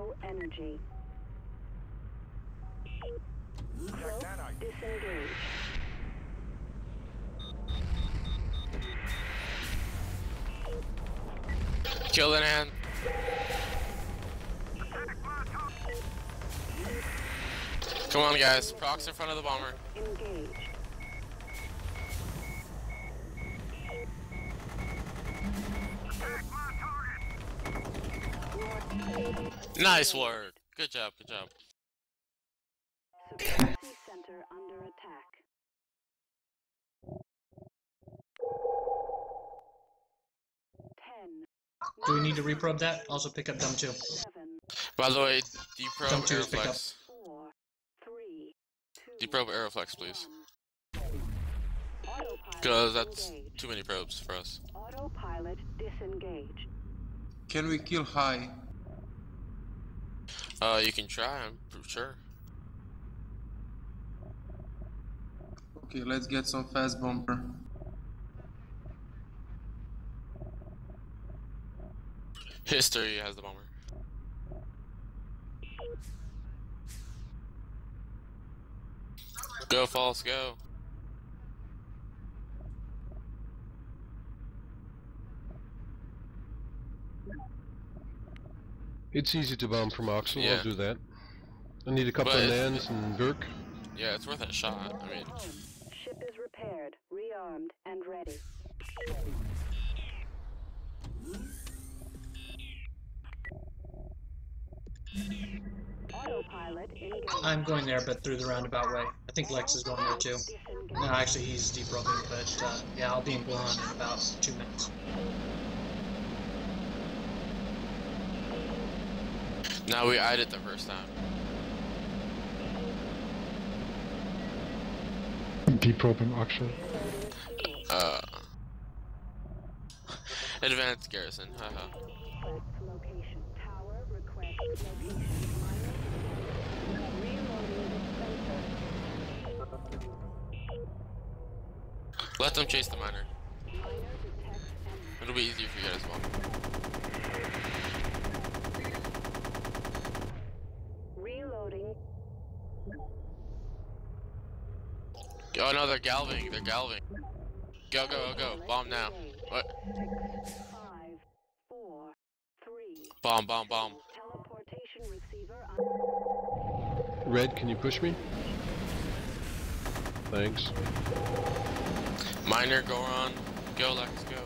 Low energy. Cloak disengaged. Kill an ant. Come on, guys. Prox in front of the bomber. Engaged. Nice work. Good job. Good job. Supremacy center under attack. Ten. Do we need to reprobe that? Also pick up dumb two. Seven. By the way, deprobe Don't choose, pick up. Aeroflex. Four. Three. Two. Deprobe Aeroflex, please. Because that's engaged. too many probes for us. Autopilot disengaged. Can we kill high? Uh, you can try. I'm sure. Okay, let's get some fast bomber. History has the bomber. Go, false, go. It's easy to bomb from Oxel, Yeah. I'll do that. I need a couple But of if- nans and Dirk. Yeah, it's worth a shot. I mean, Ship is repaired, rearmed, and ready. Autopilot. I'm going there, but through the roundabout way. I think Lex is going there too. No, actually, he's deep deprobing, but uh, yeah, I'll be in Blonde in about two now we eyed it the first time. Deprobing Oxel. Uh. Advanced garrison, haha. Request location. Tower request location. Reloading dispenser. Let them chase the miner. Miner detects enemy. It'll be easier for you guys as well. Reloading. Oh no, they're galving. They're galving. Go, go, go, go. Bomb now. What? Five, four, three. Bomb, bomb, bomb. Teleportation receiver on. Red, can you push me? Thanks. Miner, go on. Go, Lex, go.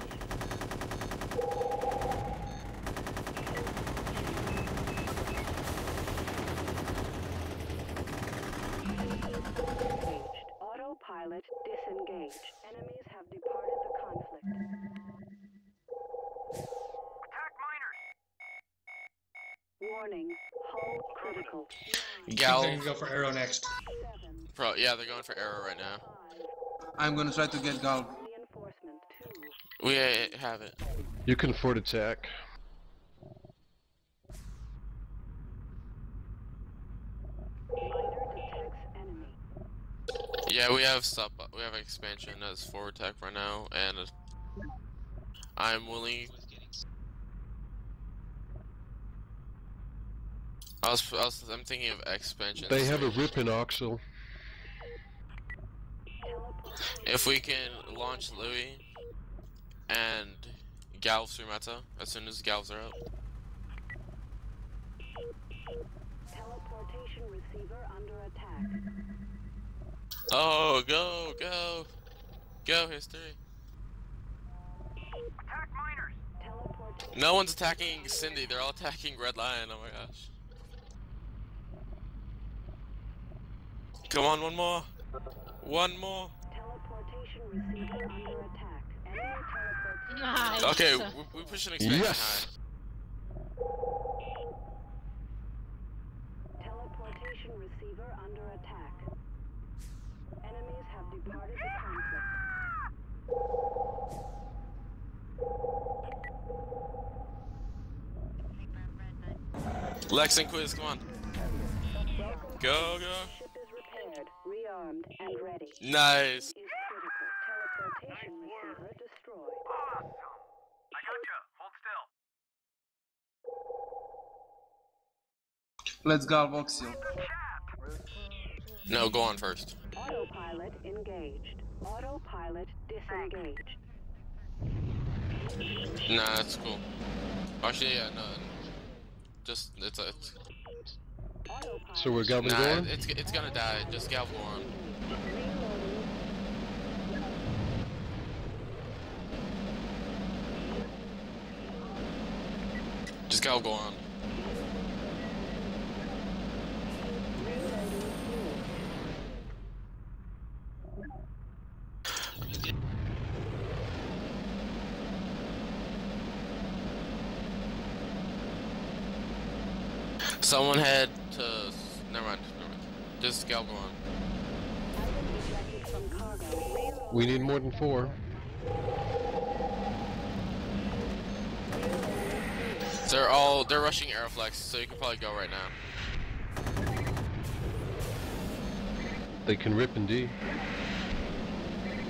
Engaged. Autopilot disengaged. Enemies have departed the conflict. Attack miners! Warning. Hull critical. I think Gal. they're gonna go for Arrow next. Seven. Pro, yeah, they're going for arrow right now. I'm gonna try to get Gal. Reinforcement two. We have it. You can afford attack. Miner detects enemy. Yeah, we have sub. We have expansion as forward tech right now, and I'm willing. I was, I was, I'm thinking of expansion. They have a rip in Oxel. If we can launch Louis and Galves through meta as soon as Galves are up. Teleportation receiver under attack. Oh, go, go, go, history. Teleportation. No one's attacking Cindy. They're all attacking Red Lion. Oh my gosh. Come on, one more. One more. Teleportation receiver under attack. Enemy teleportation. Nice. Okay, we, we push an expansion Yes. Teleportation receiver under attack. Enemies have departed the conflict. high. Lex and Quiz, come on. Go, go. Ship is and ready. Nice. Is critical. Teleportation receiver destroyed. Let's go, Galvoxil. No, go on first. Autopilot engaged. Autopilot disengaged. Nah, that's cool. Actually, yeah, no. Just it's a. It's, So we're Galvin nah, going? it's it's gonna die. Just Galv go on. Just Galv go on. Someone had to. Never mind. Never mind. Just Galv go on. Item ejected from cargo. Reload. We need more than four. They're all they're rushing Aeroflex, so you can probably go right now. They can rip and D.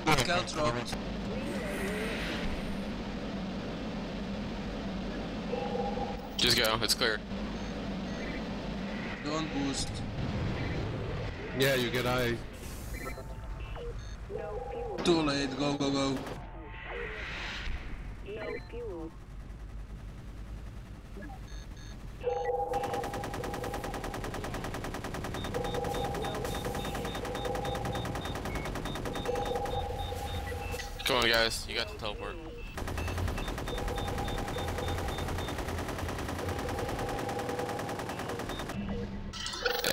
Cal dropped. Just go. It's clear. Don't boost. Yeah, you get I. No fuel. Too late. Go, go, go. No fuel. Come on, guys. You got the teleport.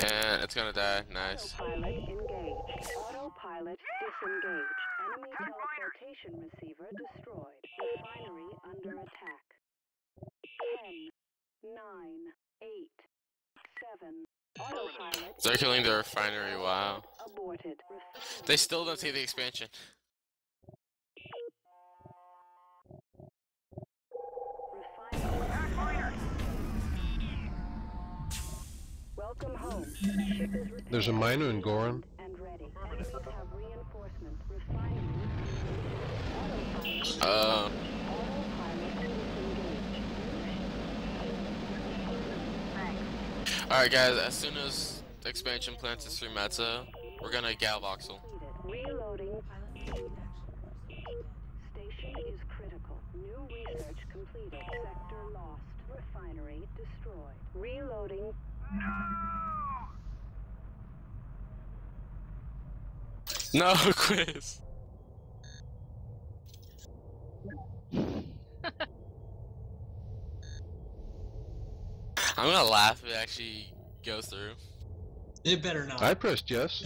And it's gonna die. Nice. Autopilot engaged. Autopilot disengaged. Enemy teleportation receiver destroyed. Refinery under attack. 10, 9, 8, 7. Autopilot They're killing the refinery. Wow. aborted. They still don't see the expansion. Welcome home. There's a miner in Goron. and ready. Enemies have reinforcements. Refinery. Autopilot. Uh, all right, guys. As soon as the expansion plants is through Metza, we're gonna Galvoxel. Completed. Reloading. Station is critical. New research completed. Sector lost. Refinery destroyed. Reloading. No quiz. I'm gonna laugh if it actually goes through. It better not. I pressed yes.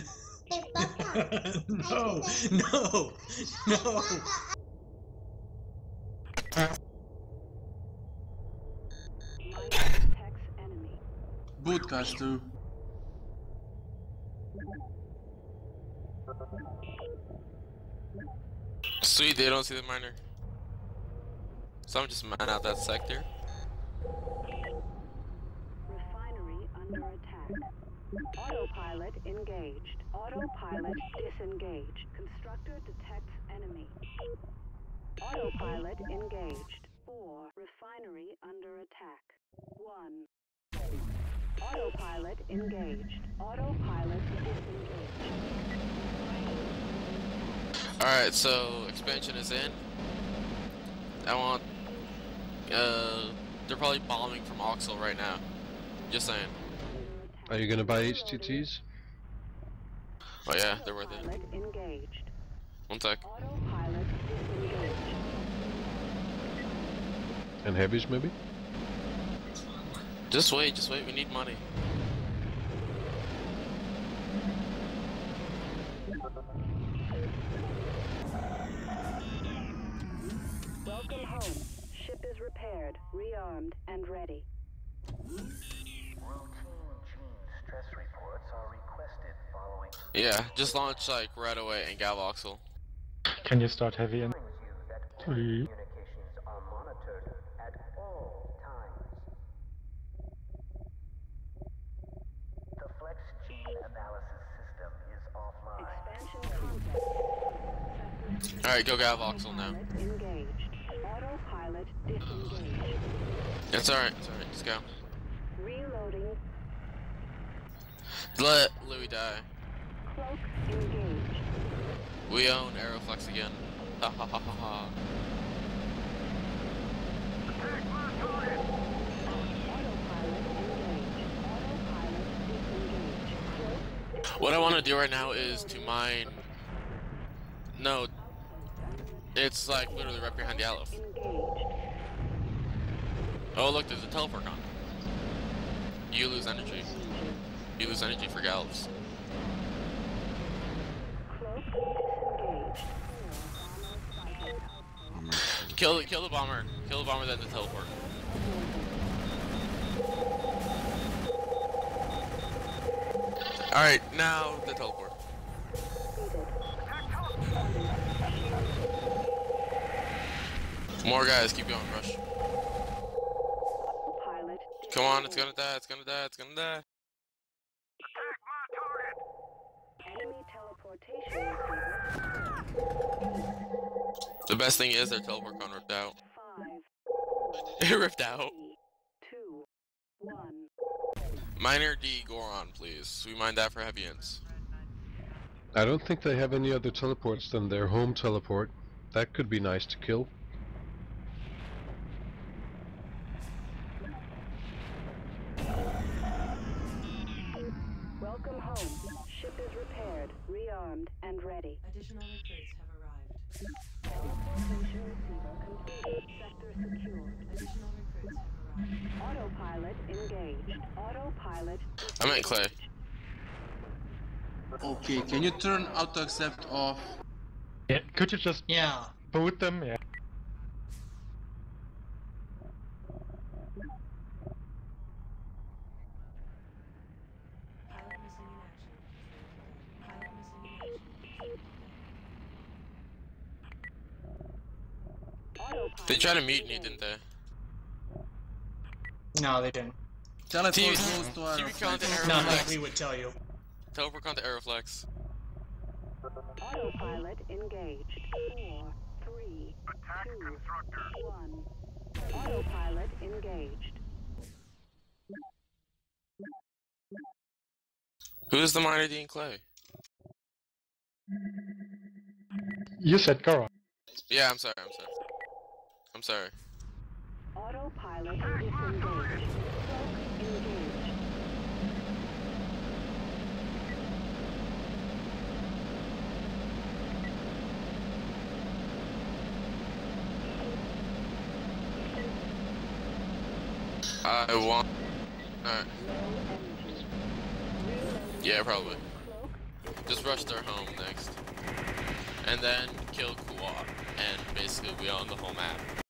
no, no, no. Bootcaster. Sweet, they don't see the miner. So I'm just mine out that sector. Refinery under attack. Autopilot engaged. Autopilot disengaged. Constructor detects enemy. Autopilot engaged. 4. Refinery under attack. 1. Autopilot engaged. Autopilot disengaged. Alright, so expansion is in. I want. Uh, they're probably bombing from Oxel right now. Just saying. Are you gonna buy HTTs? Oh yeah, they're worth it. Engaged. One sec. Autopilot disengaged. And heavies maybe? Just wait, just wait. We need money. Welcome home. Ship is repaired, rearmed, and ready. Routine gene stress reports are requested following Yeah, just launch like right away and Galvoxel. Can you start heavy and warns you that all Three. communications are monitored at all times. The Flex gene analysis system is offline. Expansion concept. Alright, go Galvoxel now. Autopilot engaged. Autopilot disengaged. It's alright, it's alright. Just go. Reloading. Let Louis die. Cloak engaged. We own Aeroflex again. Ha ha ha ha ha. Autopilot engaged. Autopilot disengaged. Cloak What I want to do right now is to mine. No, it's like literally right behind the engaged. Oh look, there's a teleport on. You lose energy. You lose energy for Gallows. Kill the kill the bomber. Kill the bomber then the teleport. Alright, now the teleport. More guys, keep going, rush. Pilot. Come on, it's gonna die, it's gonna die, it's gonna die. Enemy teleportation. The best thing is their teleport gun ripped out. Five, It ripped out. three, two, one. Miner D Goron, please. We mind that for heavy ins. I don't think they have any other teleports than their home teleport. That could be nice to kill. Welcome home. Ship is repaired, rearmed, and ready. Additional recruits have arrived. Teleportation receiver completed. Sector secured. Additional recruits have arrived. Autopilot engaged. Autopilot. I meant Clay. Okay, can you turn auto accept off? Yeah, could you just Yeah. boot them? Yeah. Pilot missing in action. Pilot missing in action. Autopilot. They tried to mutiny, didn't they? No, they didn't. Teleport TV goes to our TV count to flex. No, Aeroflex. we would tell you. Teleport gun to Aeroflex. Autopilot engaged. Four, three, two, one. Autopilot engaged. Who's the miner Dean Clay? You said Goron. Yeah, I'm sorry, I'm sorry. I'm sorry. Autopilot disengaged. Cloak engaged. I want. Alright. Reloading. Yeah, probably. Just rush their home next. And then kill Kuwa. And basically we own the whole map.